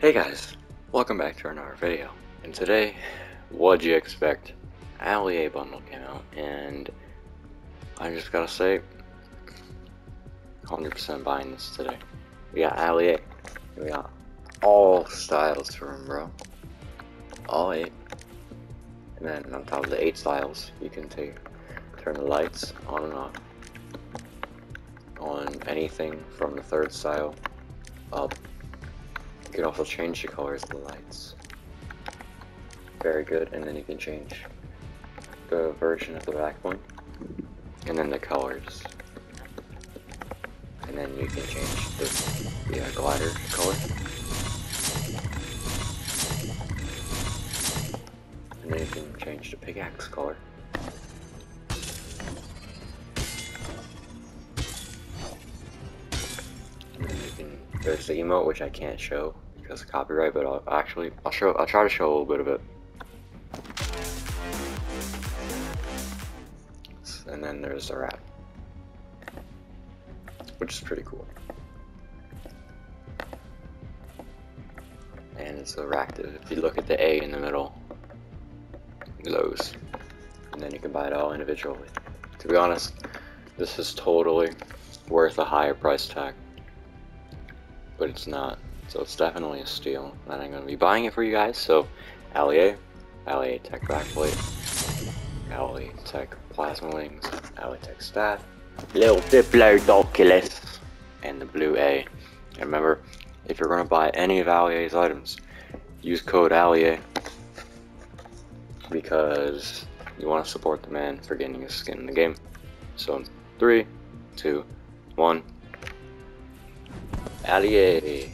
Hey guys, welcome back to another video. And today, what'd you expect? Ali-A bundle came out, and I just gotta say, 100% buying this today. We got Ali-A, we got all styles for him, bro. All eight. And then on top of the eight styles, you can take turn the lights on and off on anything from the third style up. You can also change the colors of the lights. Very good, and then you can change the version of the backbone, and then the colors. And then you can change the, the uh, glider color. And then you can change the pickaxe color. And then you can, there's the emote which I can't show because of copyright, but I'll actually, I'll show, I'll try to show a little bit of it. And then there's the wrap, which is pretty cool. And it's that, if you look at the A in the middle, it glows. And then you can buy it all individually. To be honest, this is totally worth a higher price tag but it's not. So it's definitely a steal, and I'm going to be buying it for you guys. So, Ali-A, Ali-A Tech Backplate, Ali-A Tech Plasma Wings, Ali-A Tech Staff, Little Diplodocus, and the Blue A. And remember, if you're going to buy any of Ali-A's items, use code Ali-A because you want to support the man for getting his skin in the game. So, three, two, one. Ali-A.